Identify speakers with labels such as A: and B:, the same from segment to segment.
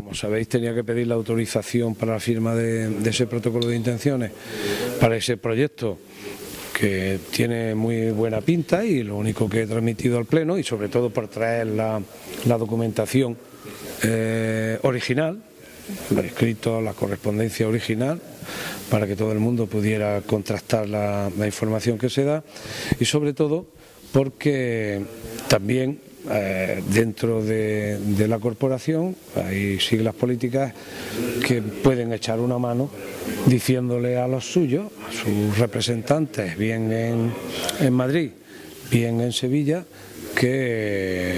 A: como sabéis, tenía que pedir la autorización para la firma de, ese protocolo de intenciones para ese proyecto que tiene muy buena pinta y lo único que he transmitido al Pleno y sobre todo por traer la, documentación eh, original, el escrito, la correspondencia original, para que todo el mundo pudiera contrastar la información que se da y sobre todo porque también eh, dentro de, la corporación hay siglas políticas que pueden echar una mano diciéndole a los suyos, a sus representantes, bien en, en Madrid, bien en Sevilla, que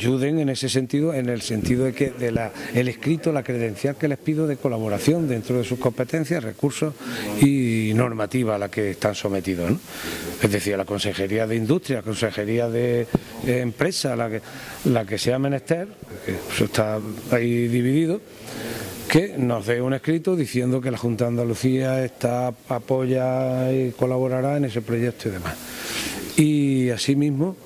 A: ayuden en ese sentido, en el sentido de que de la, el escrito, la credencial que les pido de colaboración dentro de sus competencias, recursos y normativa a la que están sometidos. Es decir, la Consejería de Industria, la Consejería de Empresa, la que, la que sea menester, eso está ahí dividido, que nos dé un escrito diciendo que la Junta de Andalucía está, apoya y colaborará en ese proyecto y demás. Y asimismo,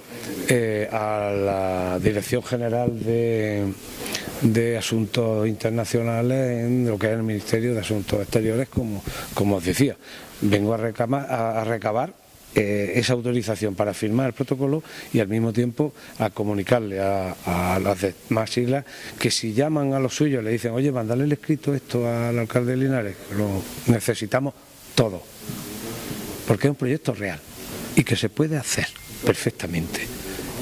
A: eh, a la Dirección General de, Asuntos Internacionales en lo que es el Ministerio de Asuntos Exteriores, como, os decía. Vengo a, recabar eh, esa autorización para firmar el protocolo y al mismo tiempo a comunicarle a, las demás siglas que si llaman a los suyos le dicen, oye, mandale el escrito esto al alcalde de Linares, lo necesitamos todo, porque es un proyecto real y que se puede hacer perfectamente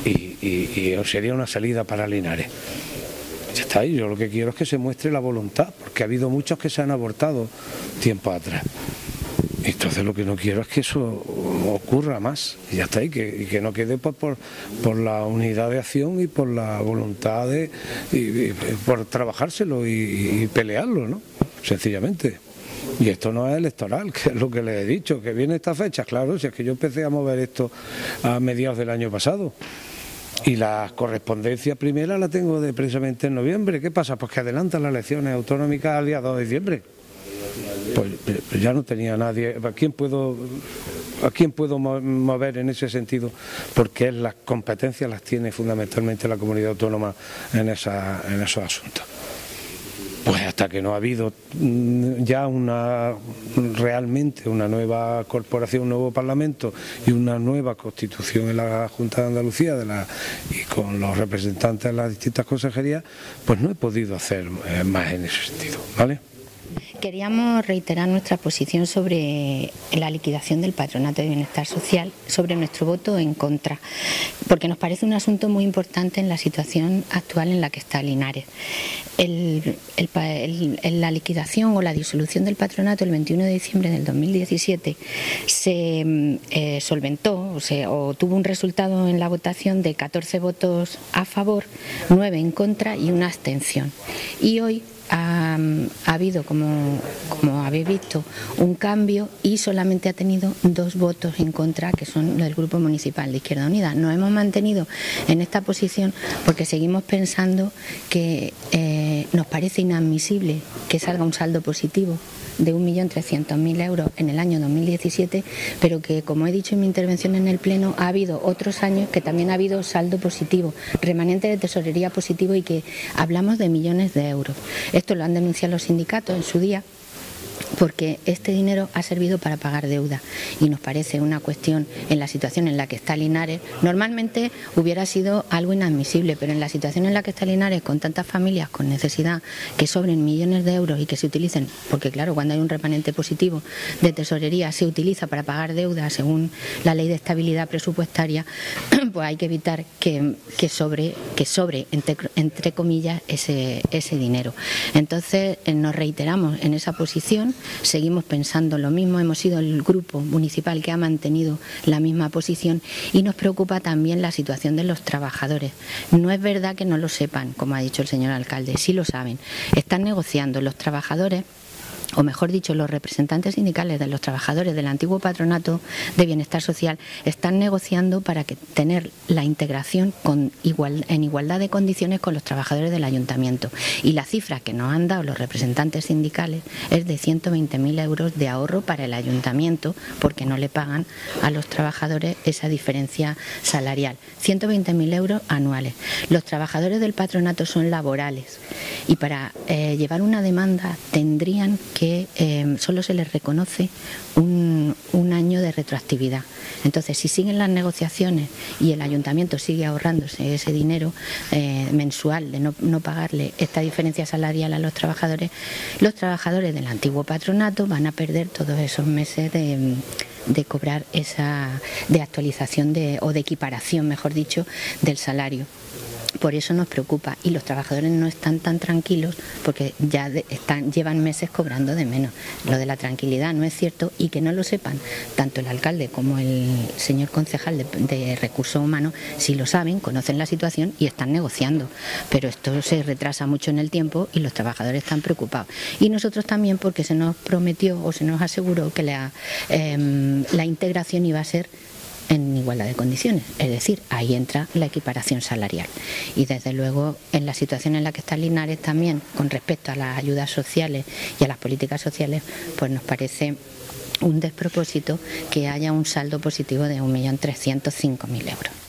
A: y, sería una salida para Linares. Ya está ahí, yo lo que quiero es que se muestre la voluntad, porque ha habido muchos que se han abortado tiempo atrás. Entonces lo que no quiero es que eso ocurra más, y ya está ahí, que, y que no quede por, por, la unidad de acción y por la voluntad de, por trabajárselo y, y pelearlo, ¿no? Sencillamente. Y esto no es electoral, que es lo que les he dicho, que viene esta fecha, claro, si es que yo empecé a mover esto a mediados del año pasado. Y la correspondencia primera la tengo de precisamente en noviembre. ¿Qué pasa? Pues que adelantan las elecciones autonómicas al día 2 de diciembre. Pues, pues ya no tenía nadie. ¿A quién puedo, a quién puedo mover en ese sentido? Porque las competencias las tiene fundamentalmente la comunidad autónoma en, esa, en esos asuntos. Pues hasta que no ha habido mm, ya una realmente una nueva corporación, un nuevo parlamento y una nueva constitución en la Junta de Andalucía de la, y con los representantes de las distintas consejerías, pues no he podido hacer eh, más en ese sentido, ¿vale?
B: Queríamos reiterar nuestra posición sobre la liquidación del patronato de bienestar social, sobre nuestro voto en contra, porque nos parece un asunto muy importante en la situación actual en la que está Linares. la liquidación o la disolución del patronato el 21 de diciembre del 2017 se eh, solventó o, tuvo un resultado en la votación de 14 votos a favor, 9 en contra y una abstención. Y hoy ha, habido, como, como, habéis visto, un cambio y solamente ha tenido dos votos en contra, que son del Grupo Municipal de Izquierda Unida. Nos hemos mantenido en esta posición porque seguimos pensando que eh, nos parece inadmisible que salga un saldo positivo de 1.300.000 euros en el año 2017, pero que, como he dicho en mi intervención en el Pleno, ha habido otros años que también ha habido saldo positivo, remanente de tesorería positivo y que hablamos de millones de euros. Esto lo han denunciado los sindicatos en su día porque este dinero ha servido para pagar deuda y nos parece una cuestión en la situación en la que está Linares. Normalmente hubiera sido algo inadmisible, pero en la situación en la que está Linares, con tantas familias con necesidad, que sobren millones de euros y que se utilicen, porque claro, cuando hay un remanente positivo de tesorería se utiliza para pagar deuda según la ley de estabilidad presupuestaria, pues hay que evitar que, sobre, que sobre entre, comillas, ese, ese dinero. Entonces eh, nos reiteramos en esa posición seguimos pensando lo mismo, hemos sido el grupo municipal que ha mantenido la misma posición y nos preocupa también la situación de los trabajadores. No es verdad que no lo sepan, como ha dicho el señor alcalde, sí lo saben. Están negociando los trabajadores o mejor dicho, los representantes sindicales de los trabajadores del antiguo patronato de bienestar social están negociando para que tener la integración con igual, en igualdad de condiciones con los trabajadores del ayuntamiento. Y la cifra que nos han dado los representantes sindicales es de 120.000 euros de ahorro para el ayuntamiento porque no le pagan a los trabajadores esa diferencia salarial. 120.000 euros anuales. Los trabajadores del patronato son laborales y para eh, llevar una demanda tendrían que eh, solo se les reconoce un, año de retroactividad. Entonces, si siguen las negociaciones y el ayuntamiento sigue ahorrándose ese dinero eh, mensual de no, no, pagarle esta diferencia salarial a los trabajadores, los trabajadores del antiguo patronato van a perder todos esos meses de de cobrar esa de actualización de, o de equiparación, mejor dicho, del salario. Por eso nos preocupa y los trabajadores no están tan tranquilos porque ya están, llevan meses cobrando de menos. Lo de la tranquilidad no es cierto y que no lo sepan tanto el alcalde como el señor concejal de, recursos humanos, si lo saben, conocen la situación y están negociando. Pero esto se retrasa mucho en el tiempo y los trabajadores están preocupados. Y nosotros también porque se nos prometió o se nos aseguró que la, em, la integración iba a ser en igualdad de condiciones. Es decir, ahí entra la equiparación salarial. Y desde luego, en la situación en la que está Linares también, con respecto a las ayudas sociales y a las políticas sociales, pues nos parece un despropósito que haya un saldo positivo de 1.305.000 euros.